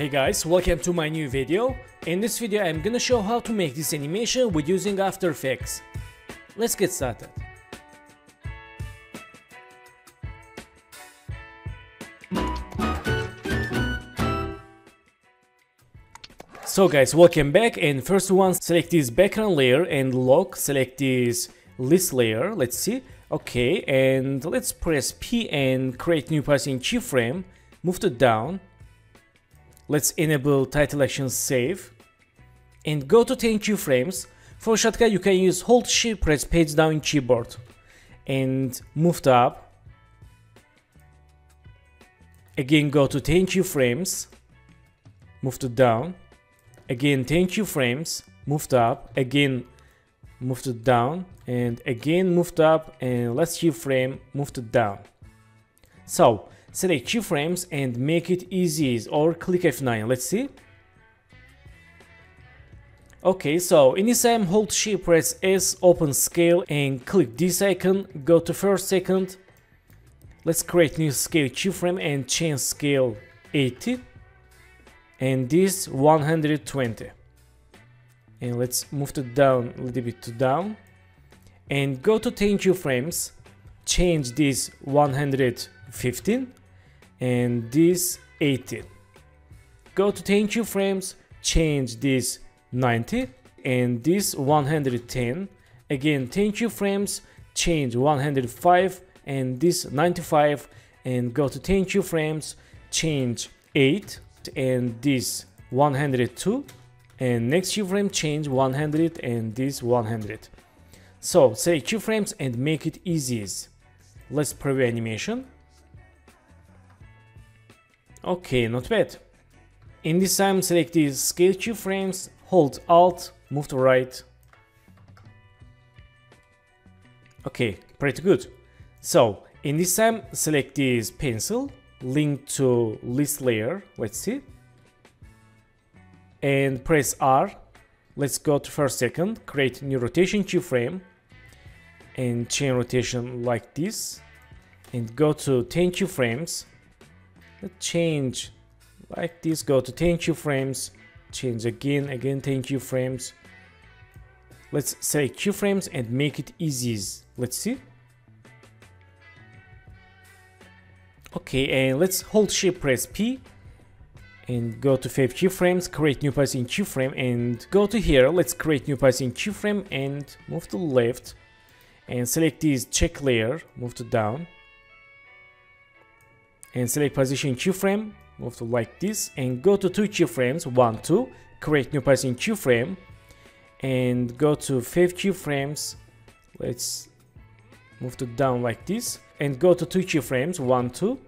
Hey guys, welcome to my new video. In this video I'm gonna show how to make this animation with using After Effects. Let's get started. So guys, welcome back and first one select this background layer and lock, select this list layer, let's see. Okay, and let's press P and create new position keyframe, move it down. Let's enable title action safe. And go to 10 keyframes. For shortcut you can use hold shift press page down in keyboard. And move it up. Again go to 10 keyframes, move it down. Again 10 keyframes moved up again moved it down. And again moved up and last keyframe moved it down. So select keyframes and make it easy or click F9 let's see. Okay so in this time hold shift press S open scale and click this icon go to first second. Let's create new scale keyframe and change scale 80 and this 120 and let's move it down a little bit to down. And go to 10 keyframes change this 115 and this 80 go to 10 keyframes change this 90 and this 110 again 10 keyframes change 105 and this 95 and go to 10 keyframes change 8 and this 102 and next keyframe change 100 and this 100 so say keyframes and make it easy. Let's preview animation okay not bad. In this time select these scale keyframes hold alt move to right. Okay pretty good. So in this time select this pencil link to list layer let's see. And press R. Let's go to first second create new rotation keyframe and chain rotation like this and go to 10 keyframes let's change. Like this go to 10 keyframes change again again 10 keyframes let's select keyframes and make it easy. Let's see. Okay, and let's hold shift press P. And go to 5 keyframes, create new position keyframe and go to here, let's create new position keyframe and move to left. And select this check layer, move to down and select position keyframe, move to like this and go to 2 keyframes, 1, 2, create new position keyframe and go to 5 keyframes, let's move to down like this and go to two keyframes, one, two,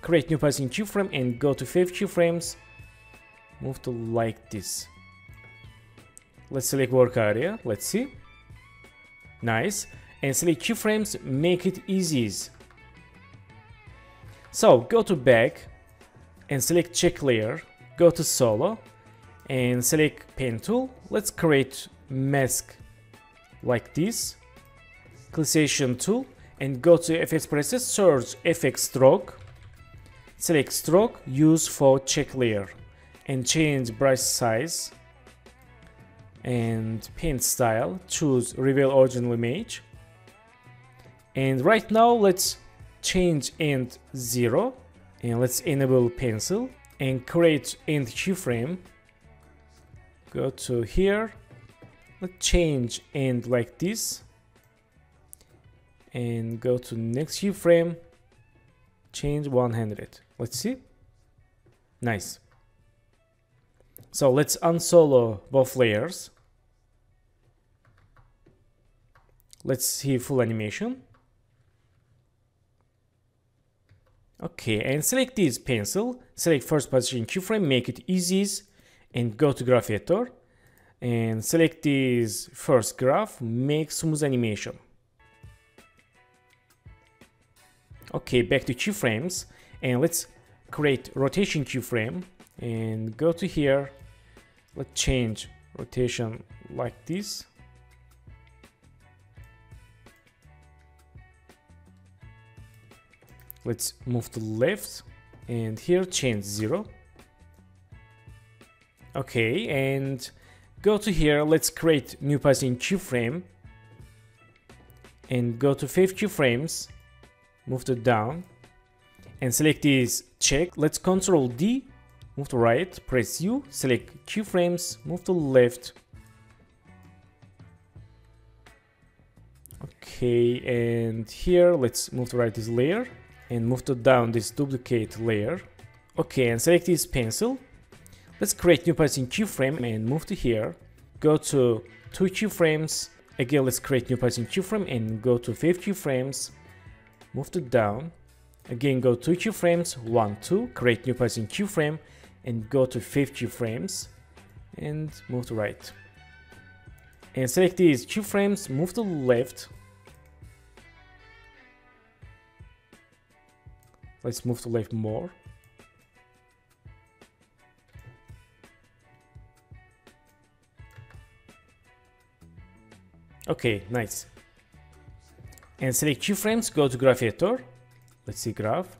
create new position keyframe and go to five keyframes, move to like this. Let's select work area, let's see. Nice. And select keyframes, make it easy. So go to back and select check layer, go to solo and select pen tool. Let's create mask like this. Clickation tool and go to FX presets, search FX stroke, select stroke, use for check layer and change brush size and paint style, choose reveal original image and right now let's change end 0 and let's enable pencil and create end keyframe go to here let's change end like this and go to next keyframe change 100 let's see. Nice. So let's unsolo both layers. Let's see full animation okay and select this pencil select first position keyframe make it easy and go to graph editor and select this first graph make smooth animation Okay, back to keyframes and let's create rotation keyframe and go to here. Let's change rotation like this. Let's move to left and here change 0 Okay, and go to here, let's create new position keyframe and go to 5 keyframes, move to down and select this check. Let's control D, move to right, press U, select keyframes, move to left. Okay, and here let's move to right this layer and move to down this duplicate layer. Okay, and select this pencil. Let's create new position keyframe and move to here. Go to two keyframes. Again, let's create new position keyframe and go to 5 keyframes. Move to down Again, go to keyframes, 1, 2, create new position keyframe, and go to 5 keyframes, and move to right. And select these keyframes, move to left. Let's move to left more. Okay, nice. And select keyframes, go to graph editor, let's see graph.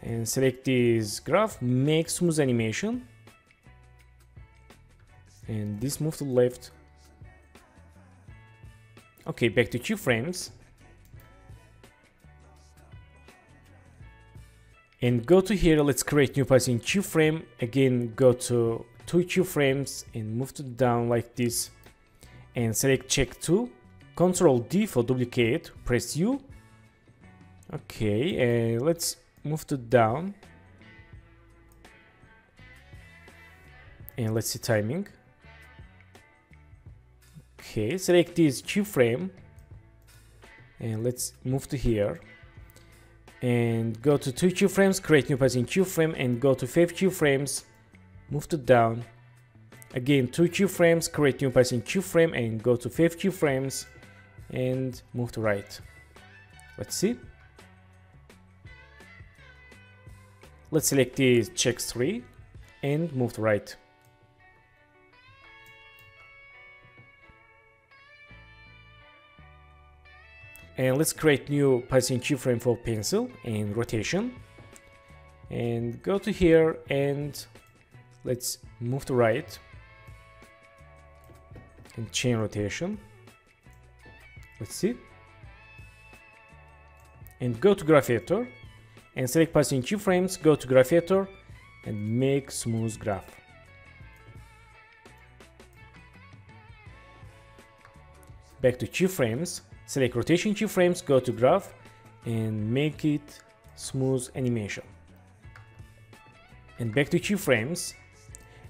And select this graph make smooth animation. And this move to left. Okay back to keyframes and go to here let's create new position keyframe again go to two keyframes and move to down like this and select check 2 control D for duplicate press U Okay, uh, let's move to down. And let's see timing. Okay, select this keyframe. And let's move to here. And go to two keyframes, create new position keyframe and go to 5 keyframes, move to down. Again, two keyframes, create new position keyframe and go to 5 keyframes and move to right. Let's see. Let's select the check 3 and move to right. And let's create new position keyframe for pencil and rotation. And go to here and let's move to right and chain rotation. Let's see. And go to graph editor and select position keyframes, go to graph editor and make smooth graph. Back to keyframes, select rotation keyframes, go to graph and make it smooth animation. And back to keyframes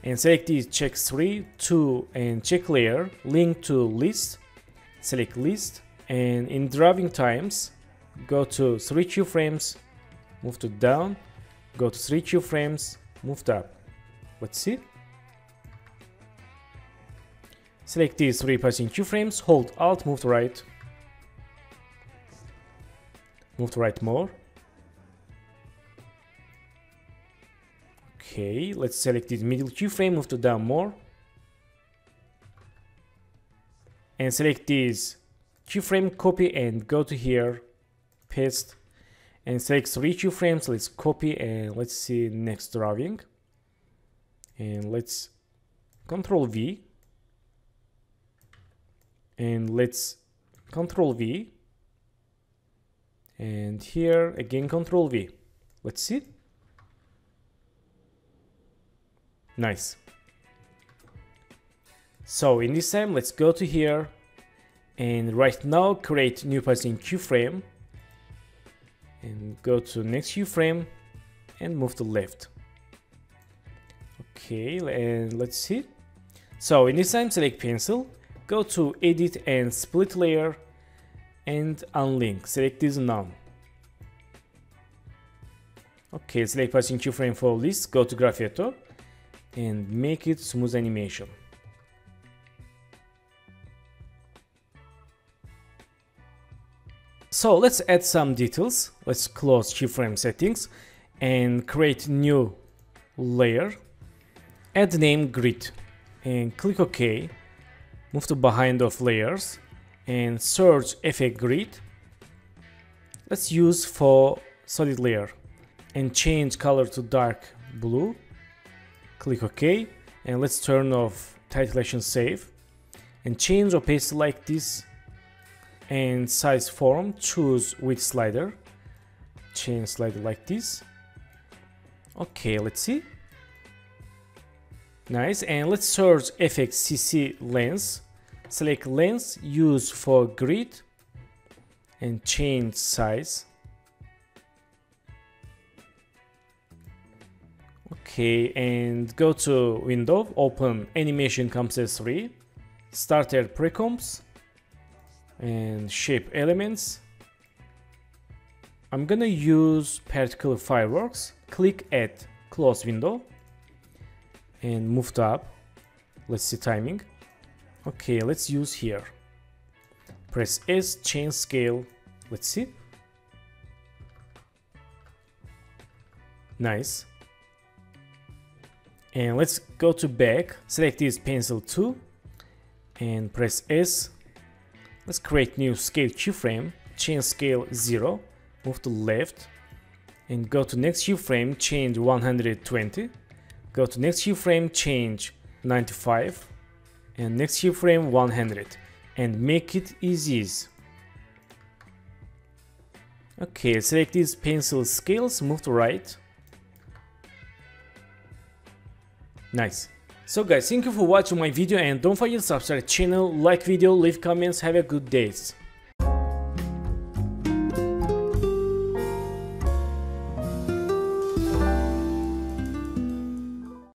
and select these check 3, 2 and check layer, link to list, select list and in driving times go to 3 keyframes move to down, go to 3 keyframes, move up. Let's see. Select these three position keyframes, hold Alt, move to right. Move to right more. Okay, let's select this middle keyframe, move to down more. And select this keyframe, copy and go to here, paste and select three keyframes let's copy and let's see next drawing and let's control V and let's control V and here again control V let's see nice so in this time let's go to here and right now create new position keyframe and go to next keyframe and move to left. Okay, and let's see. So in this time select pencil, go to edit and split layer and unlink, select this none. Okay, select position keyframe for this, go to graph editor and make it smooth animation. So let's add some details. Let's close keyframe settings and create new layer. Add name grid and click OK. Move to behind of layers and search effect grid. Let's use for solid layer and change color to dark blue. Click OK and let's turn off title action safe. And change opacity like this. And size form choose width slider. Change slider like this. Okay let's see. Nice and let's search fxcc lens select lens use for grid and change size. Okay and go to window open animation comps 3 starter precomps and shape elements. I'm gonna use particle fireworks. Click add close window and move to up. Let's see timing okay let's use here. Press S change scale. Let's see. Nice. And let's go to back. Select this pencil tool and press S. Let's create new scale keyframe. Change scale 0 move to left. And go to next keyframe change 120 go to next keyframe change 95 and next keyframe 100 and make it easy okay select these pencil scales move to right Nice. So guys, thank you for watching my video and don't forget to subscribe channel, like video, leave comments, have a good day.